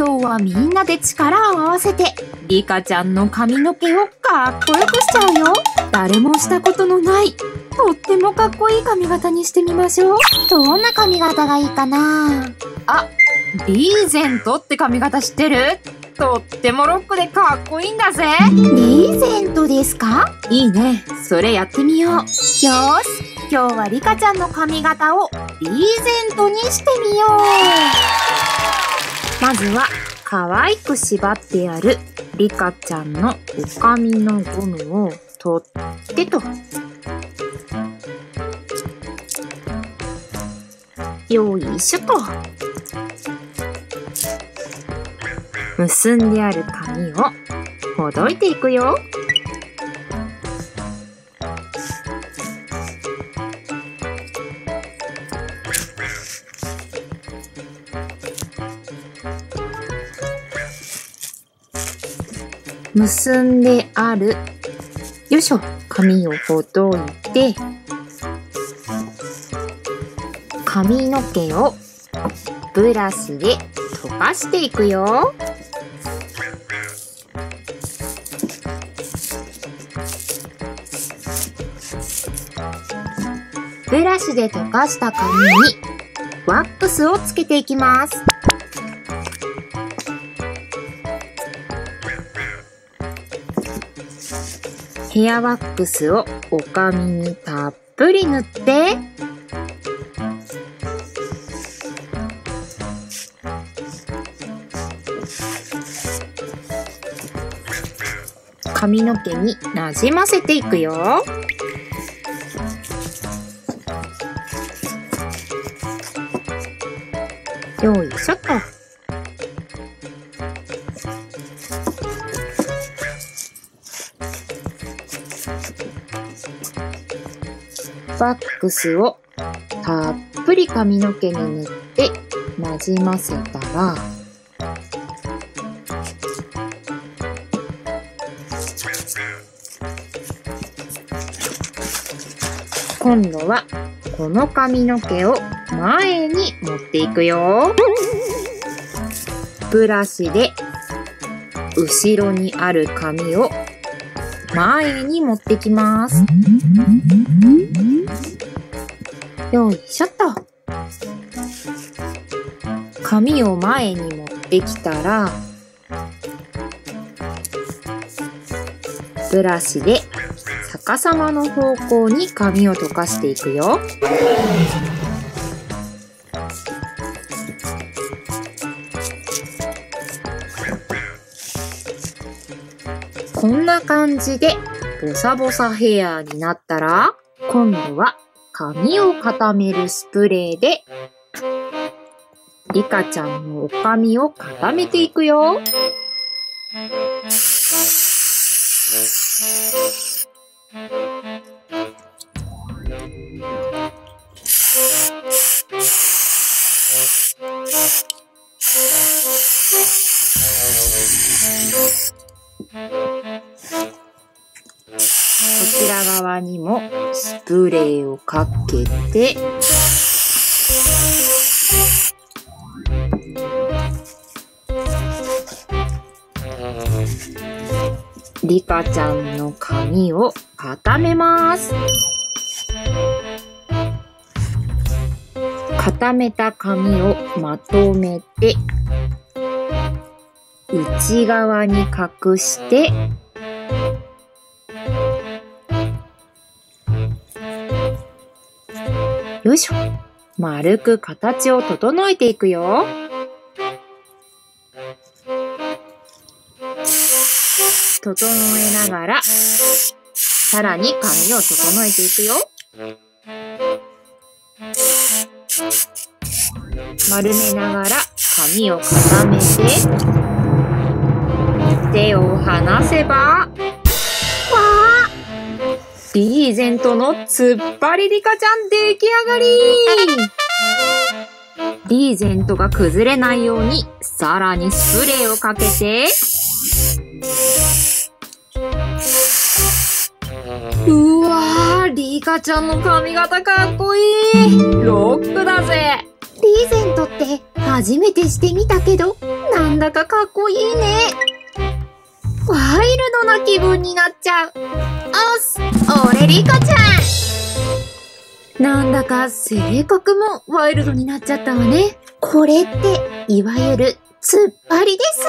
今日はみんなで力を合わせて、リカちゃんの髪の毛をかっこよくしちゃうよ。誰もしたことのない、とってもかっこいい髪型にしてみましょう。どんな髪型がいいかな？あ、リーゼントって髪型知ってる？とってもロックでかっこいいんだぜ。リーゼントですか？いいね。それやってみよう。よし。今日はリカちゃんの髪型をリーゼントにしてみよう。まずは、可愛く縛ってあるリカちゃんのお髪のゴムを取ってと。よいしょと。結んである髪をほどいていくよ。結んである、よいしょ、髪をほどいて、髪の毛をブラシで溶かしていくよ。ブラシで溶かした髪にワックスをつけていきます。ヘアワックスをお髪にたっぷり塗って、髪の毛になじませていくよ。よいしょっと。ワックスをたっぷり髪の毛に塗ってなじませたら、今度はこの髪の毛を前に持っていくよ。ブラシで後ろにある髪を前に持ってきます。よいしょっと。髪を前に持ってきたら、ブラシで逆さまの方向に髪を溶かしていくよ。こんな感じでボサボサヘアになったら、今度は髪を固めるスプレーで、リカちゃんのお髪を固めていくよ。ちら側にもスプレーをかけて、リカちゃんの髪を固めます。固めた髪をまとめて、内側に隠して、よいしょ。丸く形を整えていくよ。整えながら、さらに髪を整えていくよ。丸めながら髪を固めて、手を離せば、リーゼントの突っ張りリカちゃん出来上がりリーゼントが崩れないように、さらにスプレーをかけて、うわー、リカちゃんの髪型かっこいいロックだぜリーゼントって初めてしてみたけど、なんだかかっこいいね。ワイルドな気分になっちゃう。おっす、俺リカちゃん。なんだか性格もワイルドになっちゃったわね。これって、いわゆる、突っ張りです。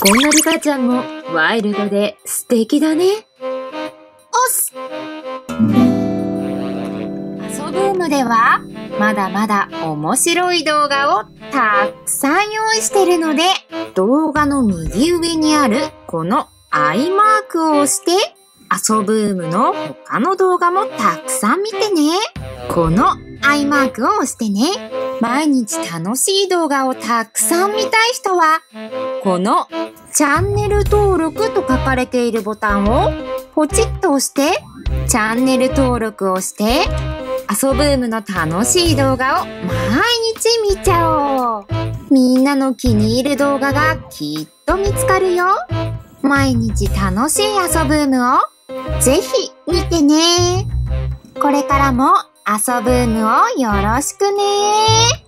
こんなリカちゃんもワイルドで素敵だね。おっす。遊ブームでは、まだまだ面白い動画をたくさん用意してるので、動画の右上にあるこのアイマークを押して、遊ブームの他の動画もたくさん見てね。このアイマークを押してね。毎日楽しい動画をたくさん見たい人は、このチャンネル登録と書かれているボタンをポチッと押して、チャンネル登録をして、遊ぶームの楽しい動画を毎日見ちゃおう。みんなの気に入る動画がきっと見つかるよ。毎日楽しい遊ぶームをぜひ見てね。これからも遊ぶームをよろしくね